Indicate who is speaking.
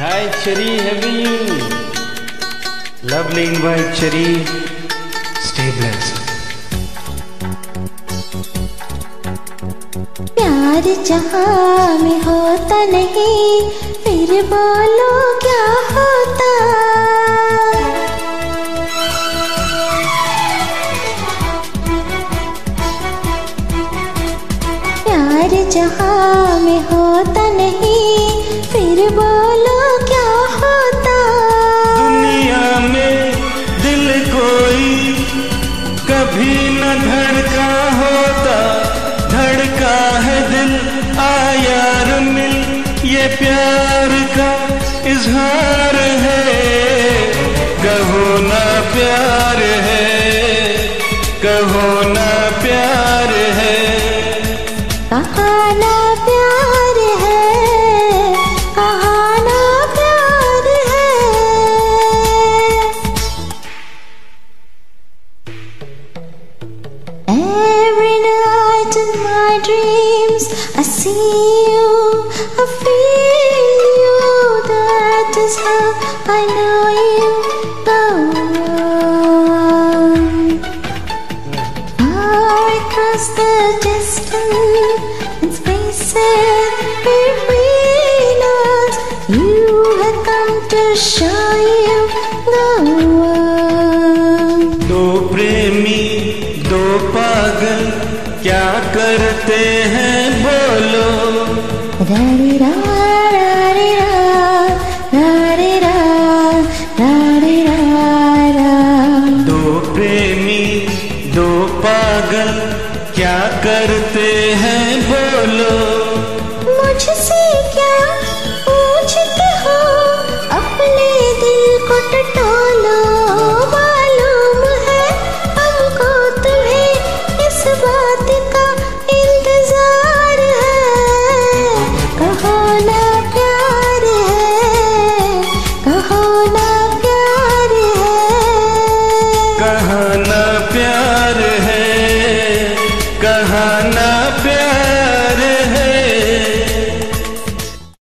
Speaker 1: Hi, Cheri, how are you? Lovely invite, Cheri. Stay blessed.
Speaker 2: प्यार जहाँ में होता नहीं फिर बोलो क्या होता प्यार जहाँ में होता
Speaker 1: धड़का होता, धड़का है दिल आया मिल, ये प्यार का इजहार है। कहो ना प्यार है, कहो ना प्यार है।
Speaker 2: कहा ना प्यार dreams. I see you, I feel you That is how I know you. Far across the distance and spaces between us, you have come to show you. The world.
Speaker 1: क्या करते हैं बोलो?
Speaker 2: रे रा रा रे रा रे रा रे रा रा।
Speaker 1: दो प्रेमी दो पागल क्या करते हैं बोलो?
Speaker 2: मुझसे
Speaker 1: कहाना प्यार है कहाना प्यार